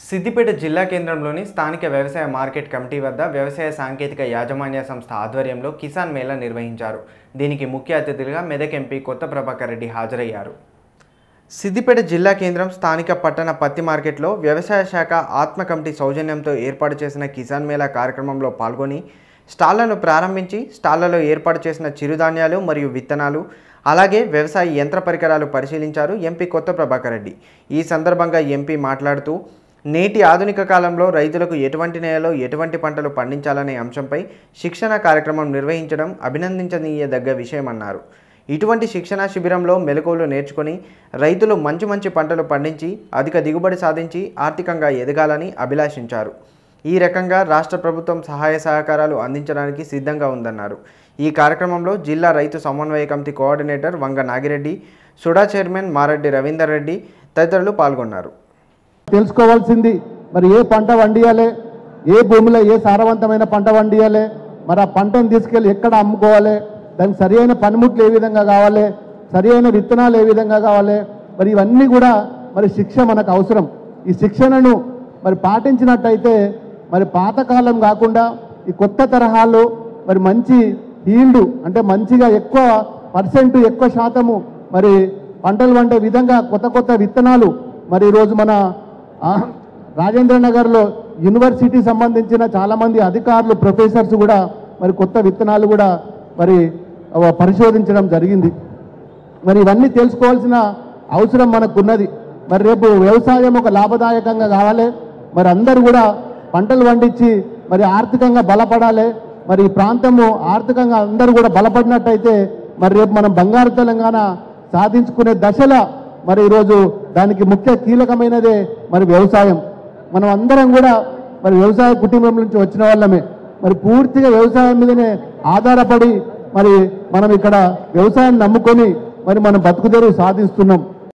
సిద్దిపేట జిల్లా కేంద్రంలోని స్థానిక వ్యవసాయ మార్కెట్ కమిటీ వద్ద వ్యవసాయ సాంకేతిక యాజమాన్య సంస్థ ఆధ్వర్యంలో కిసాన్ మేళా నిర్వహించారు. దీనికి ముఖ్య అతిథులుగా మెదక్ ఎంపీ కొత్త ప్రభాకర్ రెడ్డి హాజరయ్యారు. సిద్దిపేట జిల్లా కేంద్రం స్థానిక పట్టణ పత్తి మార్కెట్లో వ్యవసాయ శాఖ ఆత్మ కమిటీ సౌజన్యంతో ఏర్పాటు చేసిన కిసాన్ మేళా కార్యక్రమంలో పాల్గొని స్టాళ్ళను ప్రారంభించి స్టాళ్ళలో ఏర్పాటు చేసిన చిరుధాన్యాలు మరియు విత్తనాలు అలాగే వ్యవసాయ యంత్ర పరికరాలు పరిశీలించారు ఎంపీ కొత్త ప్రభాకర్ రెడ్డి. ఈ సందర్భంగా ఎంపీ మాట్లాడుతూ నేటి ఆధునిక కాలంలో రైతులకు ఎటువంటి నేలలో ఎటువంటి పంటలు పండించాలనే అంశంపై శిక్షణ కార్యక్రమం నిర్వహించడం అభినందించనీయదగ్గ విషయమన్నారు. ఇటువంటి శిక్షణా శిబిరంలో మెలకువలు నేర్చుకొని రైతులు మంచి మంచి పంటలు పండించి అధిక దిగుబడి సాధించి ఆర్థికంగా ఎదగాలని అభిలాషించారు. ఈ రకంగా రాష్ట్ర ప్రభుత్వం సహాయ సహకారాలు అందించడానికి సిద్ధంగా ఉందన్నారు. ఈ కార్యక్రమంలో జిల్లా రైతు సమన్వయ committee coordinator Vanga Nagireddy SUDA chairman Mareddy Ravinder Reddy తదితరులు పాల్గొన్నారు. తెలుసుకోవాల్సింది. మరి ఏ పంట వండియాలి? ఏ భూమిలో ఏ సారవంతమైన పంట వండియాలి? మరి ఆ పంటను తీసుకెళ్ళి ఎక్కడ అమ్ముకోవాలి? దానికి సరి అయిన పనిముట్లు ఏ విధంగా కావాలి? సరి అయిన విత్తనాలు ఏ విధంగా కావాలి? మరి ఇవన్నీ కూడా మరి శిక్ష మనకు అవసరం. ఈ శిక్షణను మరి పాటించినట్టయితే మరి పాతకాలం కాకుండా ఈ కొత్త తరహాలు మరి మంచి ఈల్డ్ అంటే మంచిగా ఎక్కువ పర్సెంట్ ఎక్కువ శాతము మరి పంటలు వండే విధంగా కొత్త కొత్త విత్తనాలు మరి ఈరోజు మన రాజేంద్ర నగర్లో యూనివర్సిటీ సంబంధించిన చాలామంది అధికారులు ప్రొఫెసర్స్ కూడా మరి కొత్త విత్తనాలు కూడా మరి పరిశోధించడం జరిగింది. మరి ఇవన్నీ తెలుసుకోవాల్సిన అవసరం మనకున్నది. మరి రేపు వ్యవసాయం ఒక లాభదాయకంగా కావాలి. మరి అందరూ కూడా పంటలు పండించి మరి ఆర్థికంగా బలపడాలి. మరి ఈ ప్రాంతము ఆర్థికంగా అందరూ కూడా బలపడినట్టయితే మరి రేపు మనం బంగారు తెలంగాణ సాధించుకునే దశలో మరి ఈరోజు దానికి ముఖ్య కీలకమైనదే మరి వ్యవసాయం. మనం అందరం కూడా మరి వ్యవసాయ కుటుంబం నుంచి వచ్చిన వాళ్ళమే. మరి పూర్తిగా వ్యవసాయం మీదనే ఆధారపడి మరి మనం ఇక్కడ వ్యవసాయాన్ని నమ్ముకొని మరి మనం బతుకుదేరు సాధిస్తున్నాం.